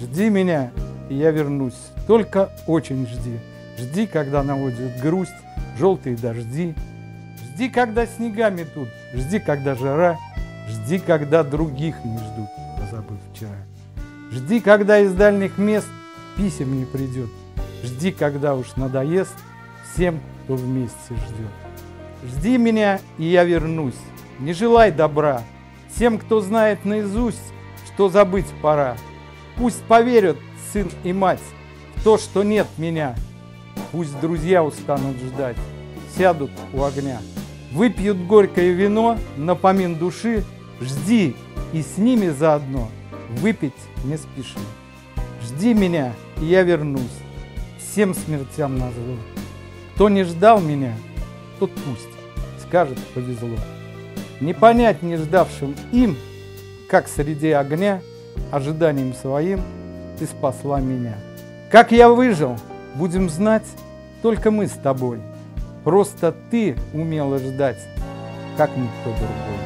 Жди меня, и я вернусь. Только очень жди. Жди, когда наводит грусть, желтые дожди. Жди, когда снега метут. Жди, когда жара. Жди, когда других не ждут, позабыв вчера. Жди, когда из дальних мест писем не придет. Жди, когда уж надоест всем, кто вместе ждет. Жди меня, и я вернусь. Не желай добра тем, кто знает наизусть, что забыть пора. Пусть поверят сын и мать в то, что нет меня. Пусть друзья устанут ждать, сядут у огня. Выпьют горькое вино, напомин души, жди и с ними заодно выпить не спеши. Жди меня, и я вернусь, всем смертям назло. Кто не ждал меня, тот пусть скажет повезло. Не понять не ждавшим им, как среди огня, ожиданием своим ты спасла меня. Как я выжил, будем знать только мы с тобой. Просто ты умела ждать, как никто другой.